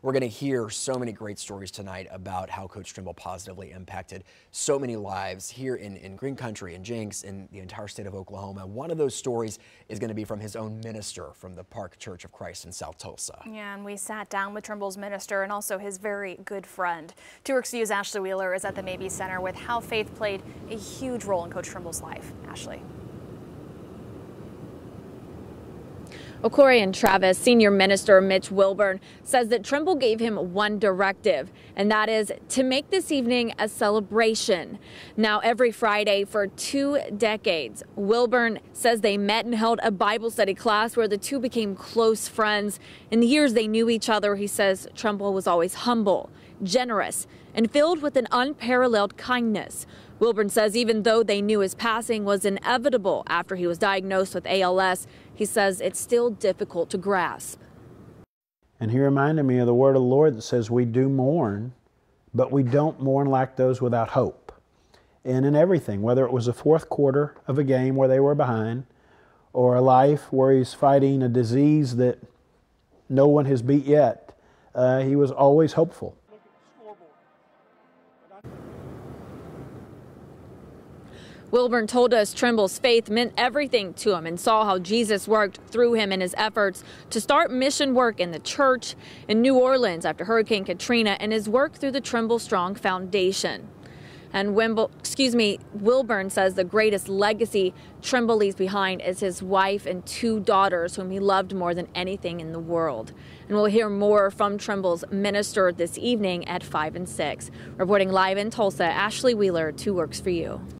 We're going to hear so many great stories tonight about how Coach Trimble positively impacted so many lives here in, in Green Country and Jenks in the entire state of Oklahoma. One of those stories is going to be from his own minister from the Park Church of Christ in South Tulsa. Yeah, and we sat down with Trimble's minister and also his very good friend. Works News' Ashley Wheeler is at the Mabee Center with how faith played a huge role in Coach Trimble's life. Ashley. Aquarian Travis Senior Minister Mitch Wilburn says that Trimble gave him one directive, and that is to make this evening a celebration. Now, every Friday for two decades, Wilburn says they met and held a Bible study class where the two became close friends. In the years they knew each other, he says Trimble was always humble, generous, and filled with an unparalleled kindness. Wilburn says even though they knew his passing was inevitable after he was diagnosed with ALS, he says it's still difficult to grasp. And he reminded me of the word of the Lord that says we do mourn, but we don't mourn like those without hope. And in everything, whether it was the fourth quarter of a game where they were behind, or a life where he's fighting a disease that no one has beat yet, uh, he was always hopeful. Wilburn told us Trimble's faith meant everything to him and saw how Jesus worked through him in his efforts to start mission work in the church in New Orleans after Hurricane Katrina and his work through the Trimble Strong Foundation. And Wimble, excuse me, Wilburn says the greatest legacy Trimble leaves behind is his wife and two daughters, whom he loved more than anything in the world. And we'll hear more from Trimble's minister this evening at 5 and 6. Reporting live in Tulsa, Ashley Wheeler, Two Works for You.